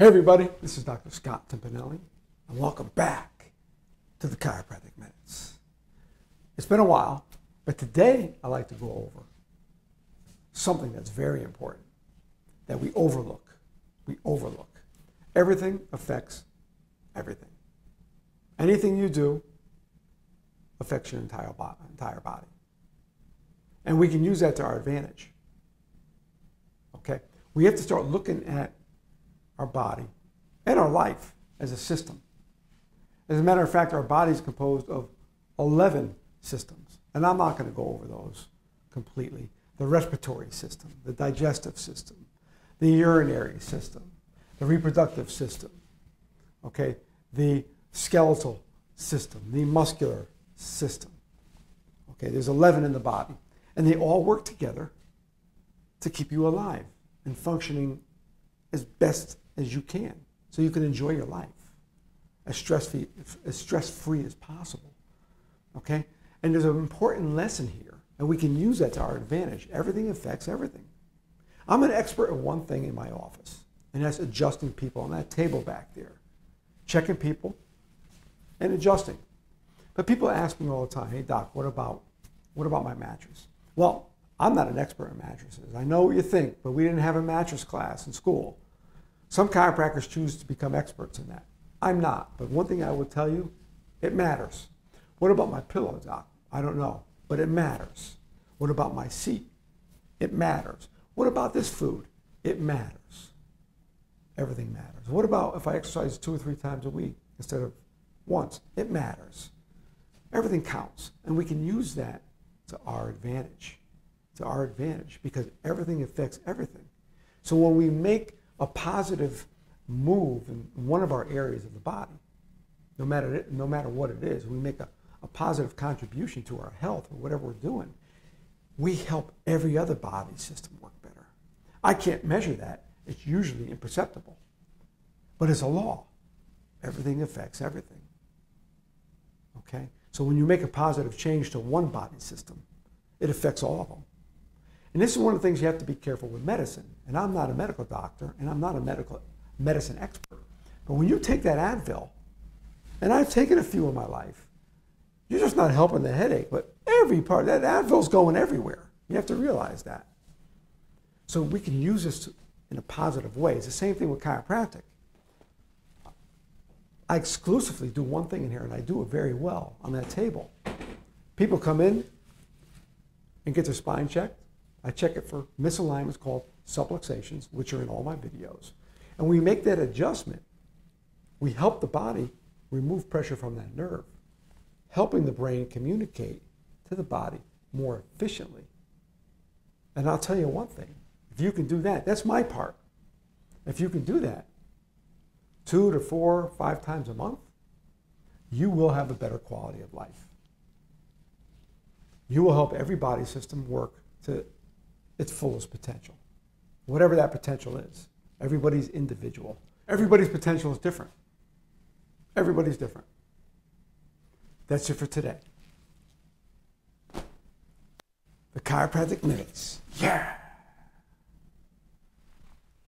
Hey, everybody, this is Dr. Scott Timpanelli, and welcome back to the Chiropractic Minutes. It's been a while, but today I'd like to go over something that's very important that we overlook. We overlook. Everything affects everything. Anything you do affects your entire body, entire body. And we can use that to our advantage. Okay? We have to start looking at our body, and our life as a system. As a matter of fact, our body is composed of 11 systems, and I'm not going to go over those completely. The respiratory system, the digestive system, the urinary system, the reproductive system, okay, the skeletal system, the muscular system. Okay, there's 11 in the body, and they all work together to keep you alive and functioning as best as you can so you can enjoy your life as stress-free as, stress-free as possible. Okay? And there's an important lesson here, and we can use that to our advantage. Everything affects everything. I'm an expert at one thing in my office, and that's adjusting people on that table back there, checking people and adjusting. But people ask me all the time, hey doc, what about what about my mattress? Well, I'm not an expert in mattresses. I know what you think, but we didn't have a mattress class in school. Some chiropractors choose to become experts in that. I'm not, but one thing I will tell you, it matters. What about my pillow, doc? I don't know, but it matters. What about my seat? It matters. What about this food? It matters. Everything matters. What about if I exercise two or three times a week instead of once? It matters. Everything counts, and we can use that to our advantage. To our advantage because everything affects everything. So when we make a positive move in one of our areas of the body, no matter, no matter what it is, we make a, a positive contribution to our health or whatever we're doing, we help every other body system work better. I can't measure that. It's usually imperceptible. But it's a law. Everything affects everything. Okay? So when you make a positive change to one body system, it affects all of them. And this is one of the things you have to be careful with medicine. And I'm not a medical doctor, and I'm not a medical medicine expert. But when you take that Advil, and I've taken a few in my life, you're just not helping the headache, but every part, that Advil's going everywhere. You have to realize that. So we can use this in a positive way. It's the same thing with chiropractic. I exclusively do one thing in here, and I do it very well on that table. People come in and get their spine checked. I check it for misalignments called subluxations, which are in all my videos. And we make that adjustment. We help the body remove pressure from that nerve, helping the brain communicate to the body more efficiently. And I'll tell you one thing if you can do that, that's my part. If you can do that two to four, five times a month, you will have a better quality of life. You will help every body system work to its fullest potential, whatever that potential is. Everybody's individual. Everybody's potential is different. Everybody's different. That's it for today. The chiropractic minutes. Yeah.